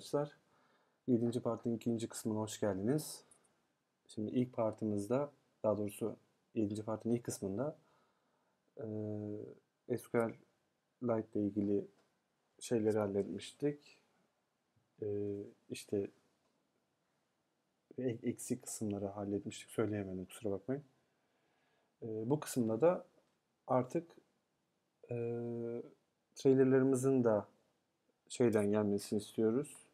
arkadaşlar. 7. partinin ikinci kısmına hoş geldiniz. Şimdi ilk partımızda, daha doğrusu 7. partinin ilk kısmında e, SQL Lite ile ilgili şeyleri halletmiştik. E, işte eksik kısımları halletmiştik. Söyleyemedim kusura bakmayın. E, bu kısımda da artık e, trailerlerimizin de şeyden gelmesini istiyoruz.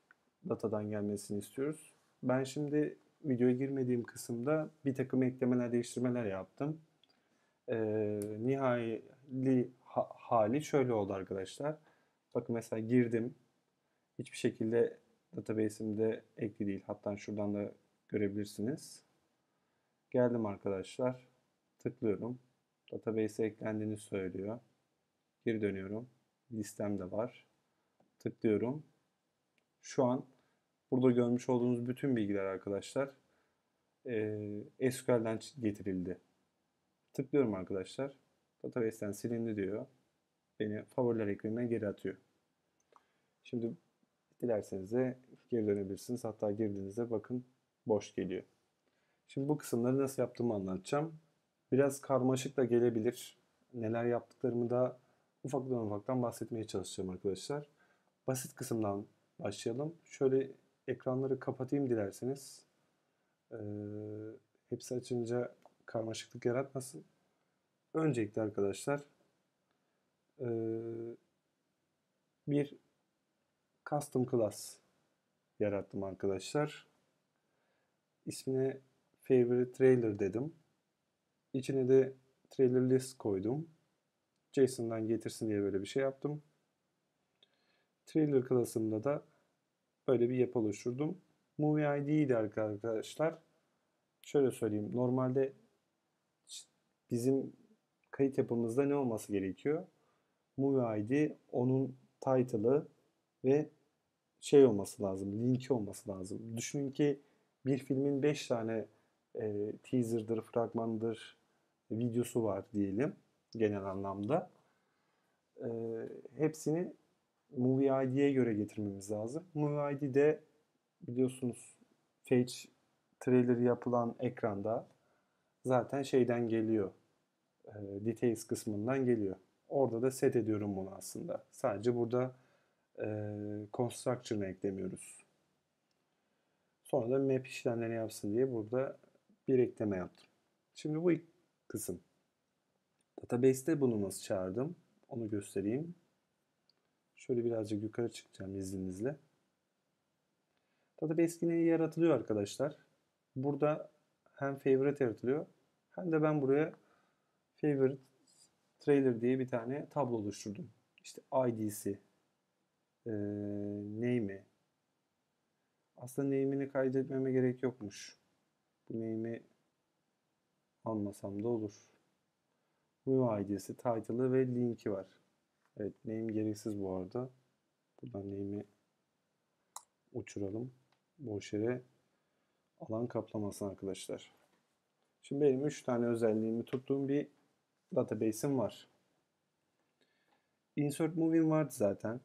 Datadan gelmesini istiyoruz. Ben şimdi videoya girmediğim kısımda bir takım eklemeler, değiştirmeler yaptım. Ee, nihayeli ha- hali şöyle oldu arkadaşlar. Bakın mesela girdim. Hiçbir şekilde database'imde ekli değil. Hatta şuradan da görebilirsiniz. Geldim arkadaşlar. Tıklıyorum. Database'e eklendiğini söylüyor. Geri dönüyorum. Listem de var tıklıyorum. Şu an burada görmüş olduğunuz bütün bilgiler arkadaşlar e, SQL'den getirildi. Tıklıyorum arkadaşlar. Database'den silindi diyor. Beni favoriler ekranına geri atıyor. Şimdi dilerseniz de geri dönebilirsiniz. Hatta girdiğinizde bakın boş geliyor. Şimdi bu kısımları nasıl yaptığımı anlatacağım. Biraz karmaşık da gelebilir. Neler yaptıklarımı da ufaktan ufaktan bahsetmeye çalışacağım arkadaşlar basit kısımdan başlayalım. Şöyle ekranları kapatayım dilerseniz. Ee, hepsi açınca karmaşıklık yaratmasın. Öncelikle arkadaşlar e, bir custom class yarattım arkadaşlar. İsmine favorite trailer dedim. İçine de trailer list koydum. JSON'dan getirsin diye böyle bir şey yaptım. Trailer klasında da böyle bir yapı oluşturdum. Movie ID'ydi arkadaşlar. Şöyle söyleyeyim. Normalde bizim kayıt yapımızda ne olması gerekiyor? Movie ID onun title'ı ve şey olması lazım, linki olması lazım. Düşünün ki bir filmin 5 tane e, teaser'dır, fragmandır, videosu var diyelim genel anlamda. E, hepsini Movie ID'ye göre getirmemiz lazım. Movie ID'de biliyorsunuz Fetch trailer yapılan ekranda zaten şeyden geliyor. E, details kısmından geliyor. Orada da set ediyorum bunu aslında. Sadece burada e, construction'ı eklemiyoruz. Sonra da map işlemlerini yapsın diye burada bir ekleme yaptım. Şimdi bu ilk kısım. Database'te bunu nasıl çağırdım? Onu göstereyim. Şöyle birazcık yukarı çıkacağım izninizle. Database yine yaratılıyor arkadaşlar. Burada hem favorite yaratılıyor hem de ben buraya favorite trailer diye bir tane tablo oluşturdum. İşte ID'si, e, name'i. Aslında name'ini kaydetmeme gerek yokmuş. Bu name'i almasam da olur. Bu ID'si, title'ı ve link'i var. Evet name gereksiz bu arada. Buradan name'i uçuralım. Boş yere alan kaplamasın arkadaşlar. Şimdi benim 3 tane özelliğimi tuttuğum bir database'im var. Insert Movie'm vardı zaten.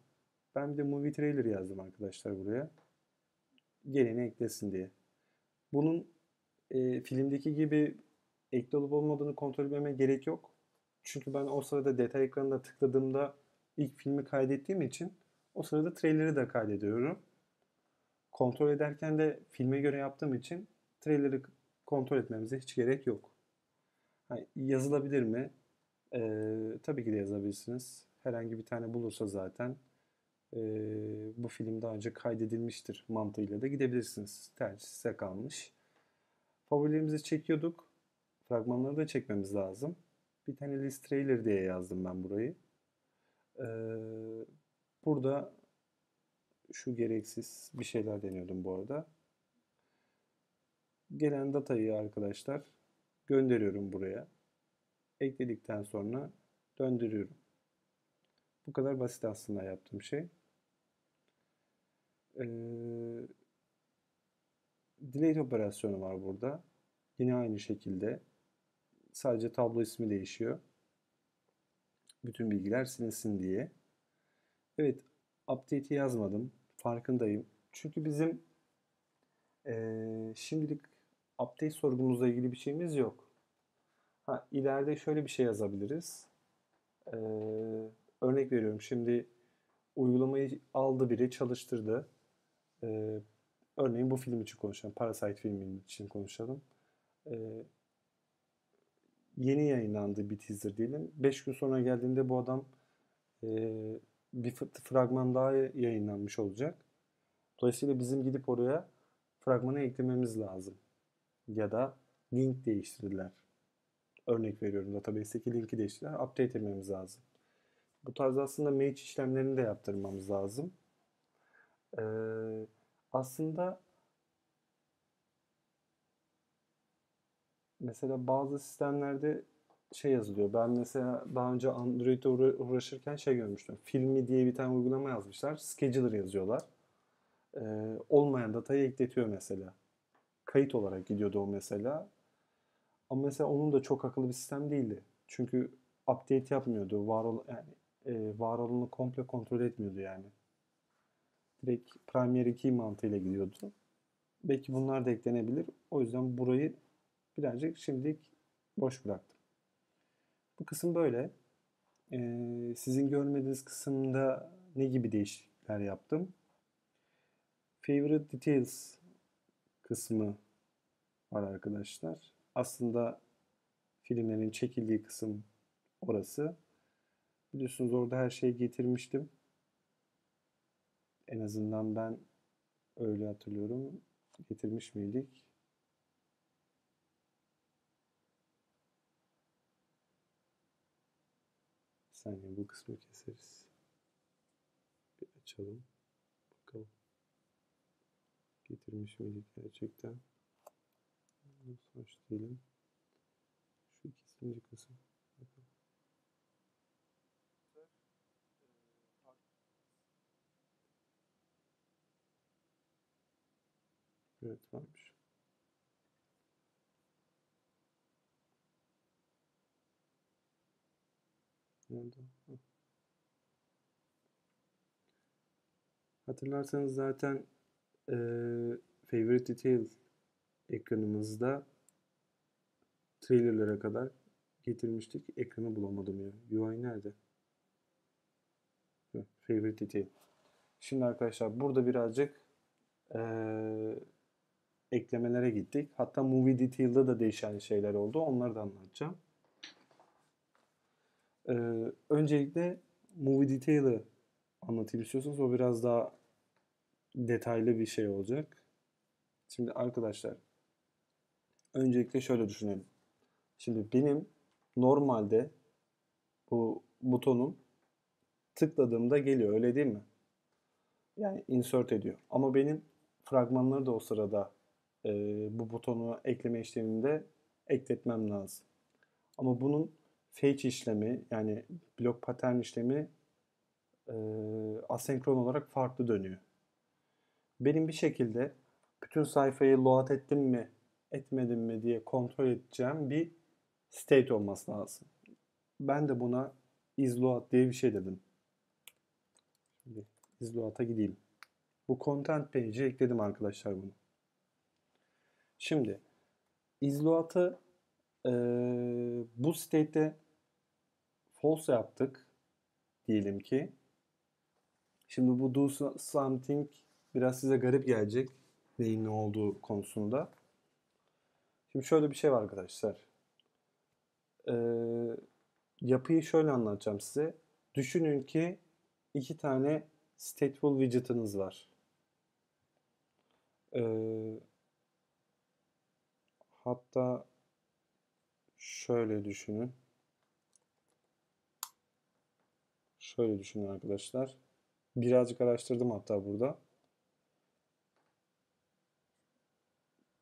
Ben bir de Movie Trailer yazdım arkadaşlar buraya. Geleni eklesin diye. Bunun e, filmdeki gibi ekli olup olmadığını kontrol etmeme gerek yok. Çünkü ben o sırada detay ekranına tıkladığımda ilk filmi kaydettiğim için o sırada trailer'ı da kaydediyorum. Kontrol ederken de filme göre yaptığım için trailer'ı kontrol etmemize hiç gerek yok. Yani yazılabilir mi? Ee, tabii ki de yazabilirsiniz. Herhangi bir tane bulursa zaten e, bu film daha önce kaydedilmiştir mantığıyla da gidebilirsiniz. Tercih size kalmış. Favorilerimizi çekiyorduk. Fragmanları da çekmemiz lazım. Bir tane list trailer diye yazdım ben burayı. Ee, burada şu gereksiz bir şeyler deniyordum bu arada. Gelen datayı arkadaşlar gönderiyorum buraya. Ekledikten sonra döndürüyorum. Bu kadar basit aslında yaptığım şey. Ee, delete operasyonu var burada. Yine aynı şekilde. Sadece tablo ismi değişiyor bütün bilgiler silinsin diye. Evet, update'i yazmadım. Farkındayım. Çünkü bizim eee, şimdilik update sorgumuzla ilgili bir şeyimiz yok. Ha, ileride şöyle bir şey yazabiliriz. Eee, örnek veriyorum. Şimdi uygulamayı aldı biri, çalıştırdı. Eee, örneğin bu film için konuşalım. Parasite filmi için konuşalım. Eee, yeni yayınlandı bir teaser diyelim. 5 gün sonra geldiğinde bu adam eee, bir fragman daha yayınlanmış olacak. Dolayısıyla bizim gidip oraya fragmanı eklememiz lazım. Ya da link değiştirdiler. Örnek veriyorum database'teki linki değiştirdiler. Update etmemiz lazım. Bu tarz aslında match işlemlerini de yaptırmamız lazım. Ee, aslında mesela bazı sistemlerde şey yazılıyor. Ben mesela daha önce Android'e uğra- uğraşırken şey görmüştüm. Filmi diye bir tane uygulama yazmışlar. Scheduler yazıyorlar. Ee, olmayan datayı ekletiyor mesela. Kayıt olarak gidiyordu o mesela. Ama mesela onun da çok akıllı bir sistem değildi. Çünkü update yapmıyordu. Var ol yani e, var olanı komple kontrol etmiyordu yani. Direkt primary key mantığıyla gidiyordu. Belki bunlar da eklenebilir. O yüzden burayı birazcık şimdilik boş bıraktım. Bu kısım böyle. Ee, sizin görmediğiniz kısımda ne gibi değişiklikler yaptım? Favorite Details kısmı var arkadaşlar. Aslında filmlerin çekildiği kısım orası. Biliyorsunuz orada her şeyi getirmiştim. En azından ben öyle hatırlıyorum. Getirmiş miydik? Saniye bu kısmı keseriz. Bir açalım. Bakalım. Getirmiş miydik gerçekten? Nasıl hoş değilim. Şu ikinci kısım. Bakalım. Evet varmış. Nerede? Hatırlarsanız zaten eee Favorite Detail ekranımızda trailerlara kadar getirmiştik. Ekranı bulamadım ya. UI nerede? Favorite Detail. Şimdi arkadaşlar burada birazcık eee, eklemelere gittik. Hatta Movie Detail'da da değişen şeyler oldu. Onları da anlatacağım. Eee, öncelikle Movie Detail'ı anlatayım istiyorsanız o biraz daha detaylı bir şey olacak. Şimdi arkadaşlar öncelikle şöyle düşünelim. Şimdi benim normalde bu butonum tıkladığımda geliyor öyle değil mi? Yani insert ediyor. Ama benim fragmanları da o sırada e, bu butonu ekleme işleminde ekletmem lazım. Ama bunun fetch işlemi yani blok pattern işlemi e, asenkron olarak farklı dönüyor. Benim bir şekilde bütün sayfayı load ettim mi etmedim mi diye kontrol edeceğim bir state olması lazım. Ben de buna isload diye bir şey dedim. Şimdi isload'a gideyim. Bu content page'e ekledim arkadaşlar bunu. Şimdi isload'ı e, bu state'te false yaptık diyelim ki. Şimdi bu do something biraz size garip gelecek neyin ne olduğu konusunda. Şimdi şöyle bir şey var arkadaşlar. Ee, yapıyı şöyle anlatacağım size. Düşünün ki iki tane stateful widget'ınız var. Ee, hatta şöyle düşünün. Şöyle düşünün arkadaşlar. Birazcık araştırdım hatta burada.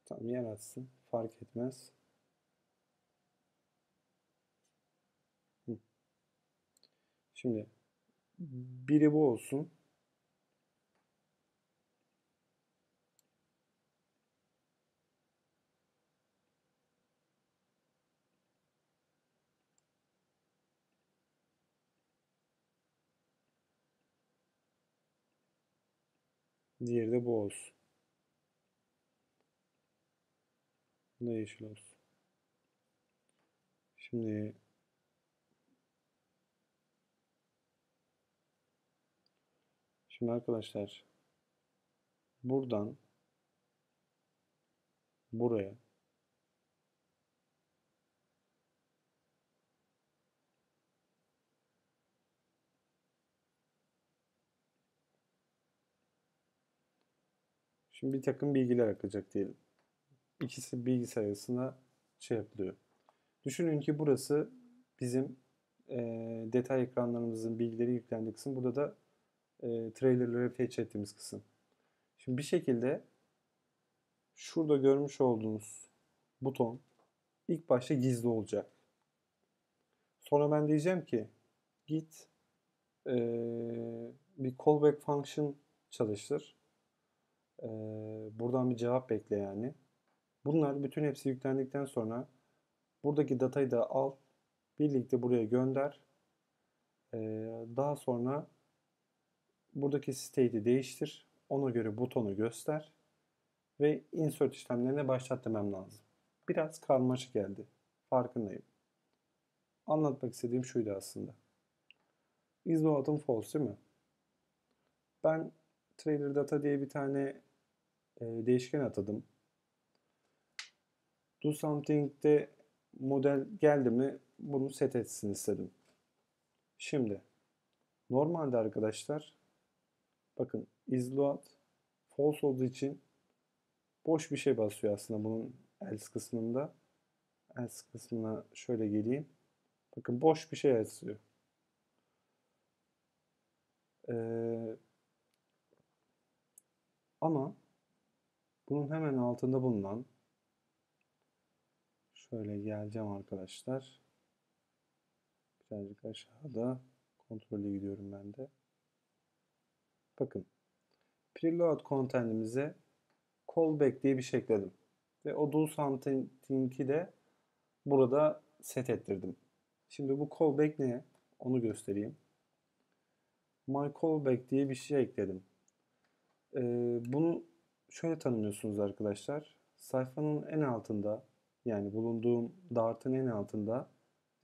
Tamam yer açsın. Fark etmez. Şimdi biri bu olsun. Diğeri de bu olsun. Bu da yeşil olsun. Şimdi Şimdi arkadaşlar buradan buraya Şimdi bir takım bilgiler akacak diyelim. İkisi arasında şey yapılıyor. Düşünün ki burası bizim e, detay ekranlarımızın bilgileri yüklendiği kısım. Burada da e, trailerları fetch ettiğimiz kısım. Şimdi bir şekilde şurada görmüş olduğunuz buton ilk başta gizli olacak. Sonra ben diyeceğim ki git e, bir callback function çalıştır. Buradan bir cevap bekle yani. Bunlar bütün hepsi yüklendikten sonra buradaki datayı da al. Birlikte buraya gönder. Daha sonra buradaki state'i değiştir. Ona göre butonu göster. Ve insert işlemlerine başlat demem lazım. Biraz karmaşık geldi. Farkındayım. Anlatmak istediğim şuydu aslında. Is false değil mi? Ben trailer data diye bir tane e, değişken atadım. Do something'de model geldi mi bunu set etsin istedim. Şimdi normalde arkadaşlar bakın isload false olduğu için boş bir şey basıyor aslında bunun else kısmında. Else kısmına şöyle geleyim. Bakın boş bir şey yazıyor. Ee, ama bunun hemen altında bulunan şöyle geleceğim arkadaşlar. Birazcık aşağıda kontrole gidiyorum ben de. Bakın preload content'imize callback diye bir şey ekledim. Ve o do something'i de burada set ettirdim. Şimdi bu callback ne? Onu göstereyim. My callback diye bir şey ekledim. Ee, bunu şöyle tanımlıyorsunuz arkadaşlar. Sayfanın en altında yani bulunduğum dartın en altında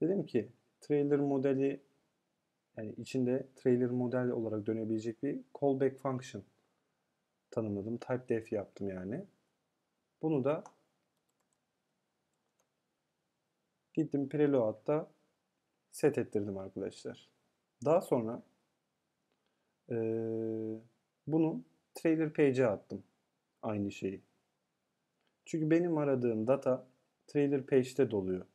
dedim ki trailer modeli yani içinde trailer model olarak dönebilecek bir callback function tanımladım. Type def yaptım yani. Bunu da gittim preload'da set ettirdim arkadaşlar. Daha sonra e, bunu trailer page'e attım. Aynı şeyi. Çünkü benim aradığım data trailer page'de doluyor.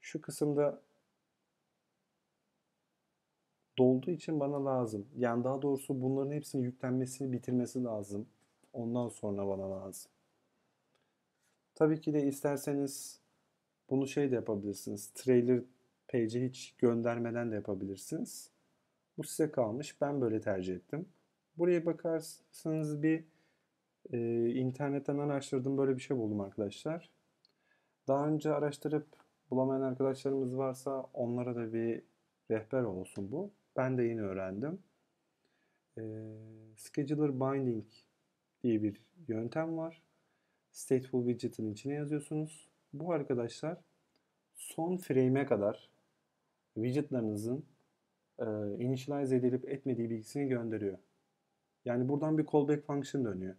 Şu kısımda dolduğu için bana lazım. Yani daha doğrusu bunların hepsini yüklenmesini bitirmesi lazım. Ondan sonra bana lazım. Tabii ki de isterseniz bunu şey de yapabilirsiniz. Trailer page'e hiç göndermeden de yapabilirsiniz. Bu size kalmış. Ben böyle tercih ettim. Buraya bakarsanız bir e, internetten araştırdım. Böyle bir şey buldum arkadaşlar. Daha önce araştırıp bulamayan arkadaşlarımız varsa onlara da bir rehber olsun bu. Ben de yeni öğrendim. E, Scheduler Binding diye bir yöntem var. Stateful Widget'ın içine yazıyorsunuz. Bu arkadaşlar son frame'e kadar widgetlarınızın e, initialize edilip etmediği bilgisini gönderiyor. Yani buradan bir callback function dönüyor.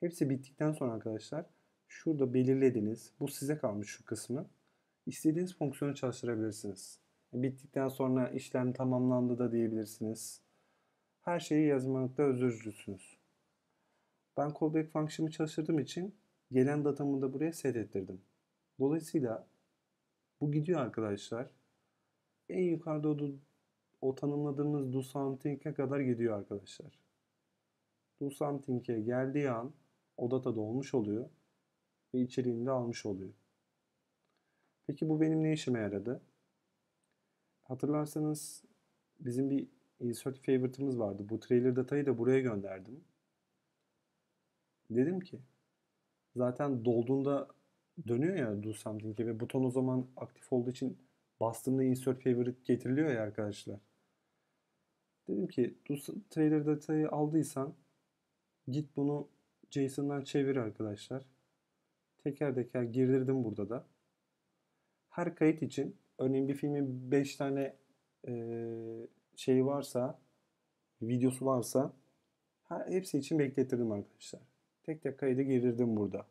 Hepsi bittikten sonra arkadaşlar şurada belirlediğiniz bu size kalmış şu kısmı istediğiniz fonksiyonu çalıştırabilirsiniz. Bittikten sonra işlem tamamlandı da diyebilirsiniz. Her şeyi yazmakta özürlüsünüz. Ben callback function'ı çalıştırdığım için gelen datamı da buraya set ettirdim. Dolayısıyla bu gidiyor arkadaşlar. En yukarıda o, o tanımladığımız do something'e kadar gidiyor arkadaşlar. Do something'e geldiği an o data dolmuş oluyor ve içeriğini de almış oluyor. Peki bu benim ne işime yaradı? Hatırlarsanız bizim bir insert favorite'ımız vardı. Bu trailer datayı da buraya gönderdim. Dedim ki zaten dolduğunda dönüyor ya do something ve buton o zaman aktif olduğu için bastığımda insert favorite getiriliyor ya arkadaşlar. Dedim ki trailer detayı aldıysan git bunu JSON'dan çevir arkadaşlar. Teker teker girdirdim burada da. Her kayıt için örneğin bir filmin 5 tane e, şeyi varsa videosu varsa her, hepsi için bekletirdim arkadaşlar. Tek tek kaydı girdirdim burada.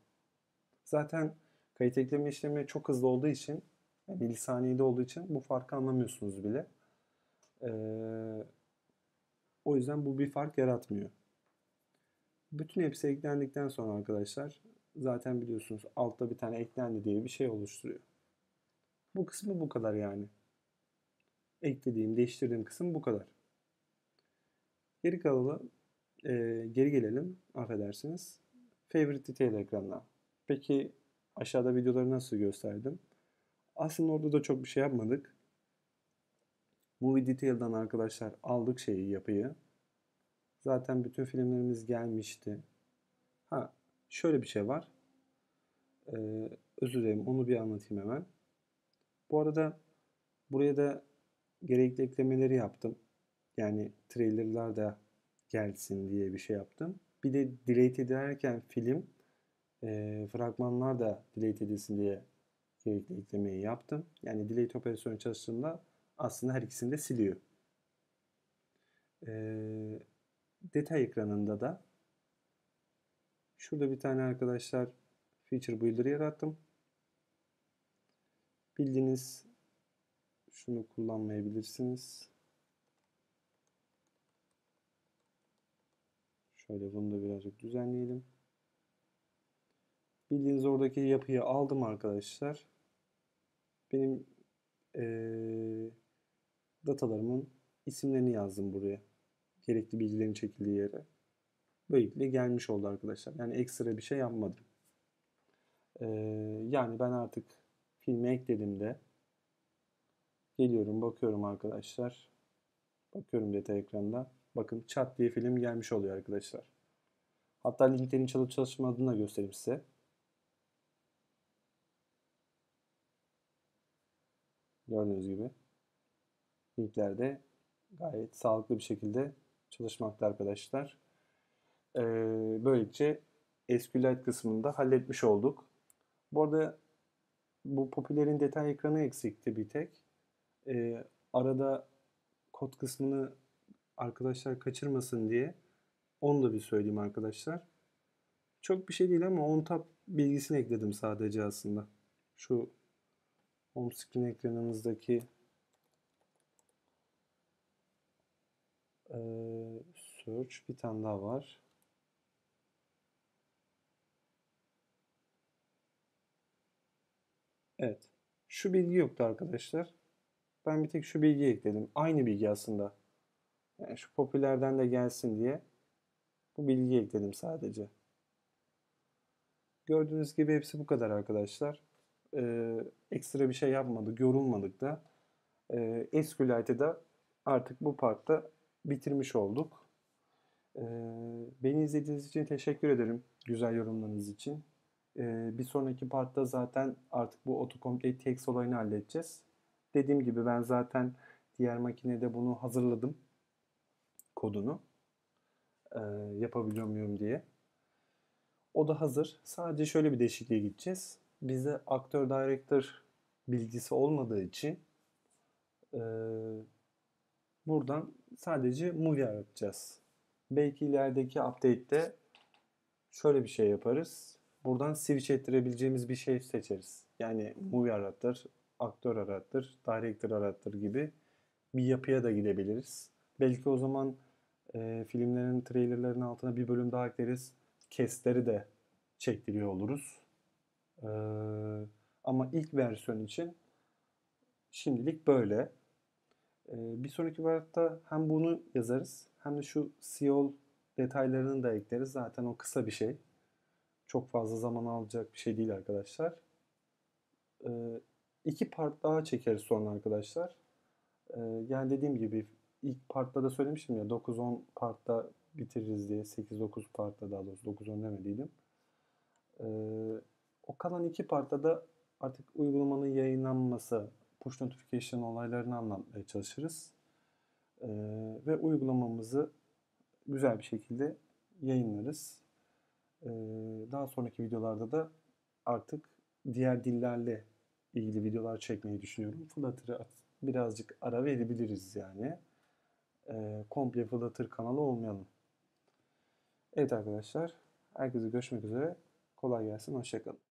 Zaten kayıt ekleme işlemi çok hızlı olduğu için yani milisaniyede olduğu için bu farkı anlamıyorsunuz bile. Ee, o yüzden bu bir fark yaratmıyor. Bütün hepsi eklendikten sonra arkadaşlar zaten biliyorsunuz altta bir tane eklendi diye bir şey oluşturuyor. Bu kısmı bu kadar yani. Eklediğim, değiştirdiğim kısım bu kadar. Geri kalalı, e, geri gelelim affedersiniz. Favorite Detail ekranına. Peki aşağıda videoları nasıl gösterdim? Aslında orada da çok bir şey yapmadık. Movie Detail'dan arkadaşlar aldık şeyi, yapıyı. Zaten bütün filmlerimiz gelmişti. Ha, şöyle bir şey var. Ee, özür dilerim, onu bir anlatayım hemen. Bu arada buraya da gerekli eklemeleri yaptım. Yani trailerlar da gelsin diye bir şey yaptım. Bir de delete ederken film e, fragmanlar da delete edilsin diye gerekli eklemeyi yaptım. Yani delete operasyonu çalıştığında aslında her ikisini de siliyor. E, detay ekranında da şurada bir tane arkadaşlar feature builder yarattım. Bildiğiniz şunu kullanmayabilirsiniz. Şöyle bunu da birazcık düzenleyelim. Bildiğiniz oradaki yapıyı aldım arkadaşlar. Benim ee, datalarımın isimlerini yazdım buraya. Gerekli bilgilerin çekildiği yere. Böylelikle gelmiş oldu arkadaşlar. Yani ekstra bir şey yapmadım. Ee, yani ben artık filmi eklediğimde geliyorum bakıyorum arkadaşlar. Bakıyorum detay ekranda. Bakın chat diye film gelmiş oluyor arkadaşlar. Hatta linklerin çalışıp çalışmadığını da göstereyim size. Gördüğünüz gibi linklerde gayet sağlıklı bir şekilde çalışmakta arkadaşlar. Ee, böylece SQLite kısmını da halletmiş olduk. Bu arada bu popülerin detay ekranı eksikti bir tek. Ee, arada kod kısmını arkadaşlar kaçırmasın diye onu da bir söyleyeyim arkadaşlar. Çok bir şey değil ama on tap bilgisini ekledim sadece aslında. Şu home screen ekranımızdaki e, search bir tane daha var. Evet. Şu bilgi yoktu arkadaşlar. Ben bir tek şu bilgiyi ekledim. Aynı bilgi aslında. Yani şu popülerden de gelsin diye bu bilgiyi ekledim sadece. Gördüğünüz gibi hepsi bu kadar arkadaşlar. Ee, ekstra bir şey yapmadık, yorulmadık da. Ee, SQLite'ı da artık bu partta bitirmiş olduk. Ee, beni izlediğiniz için teşekkür ederim. Güzel yorumlarınız için. Ee, bir sonraki partta zaten artık bu autocomplete text olayını halledeceğiz. Dediğim gibi ben zaten diğer makinede bunu hazırladım. Kodunu. Ee, yapabiliyor muyum diye. O da hazır. Sadece şöyle bir değişikliğe gideceğiz. Bizde aktör director bilgisi olmadığı için e, buradan sadece movie yaratacağız. Belki ilerideki update'te şöyle bir şey yaparız. Buradan switch ettirebileceğimiz bir şey seçeriz. Yani movie arattır, aktör arattır, director arattır gibi bir yapıya da gidebiliriz. Belki o zaman e, filmlerin trailerlerin altına bir bölüm daha ekleriz. Kestleri de çektiriyor oluruz. Ee, ama ilk versiyon için şimdilik böyle. Ee, bir sonraki varlıkta hem bunu yazarız hem de şu Seol detaylarını da ekleriz. Zaten o kısa bir şey. Çok fazla zaman alacak bir şey değil arkadaşlar. Ee, iki part daha çekeriz sonra arkadaşlar. Ee, yani dediğim gibi ilk partta da söylemiştim ya 9-10 partta bitiririz diye. 8-9 partta daha doğrusu 9-10 demediydim. O kalan iki partta da artık uygulamanın yayınlanması, push notification olaylarını anlatmaya çalışırız. Ee, ve uygulamamızı güzel bir şekilde yayınlarız. Ee, daha sonraki videolarda da artık diğer dillerle ilgili videolar çekmeyi düşünüyorum. Flutter'ı birazcık ara verebiliriz yani. Ee, komple Flutter kanalı olmayalım. Evet arkadaşlar, herkese görüşmek üzere. Kolay gelsin, hoşçakalın.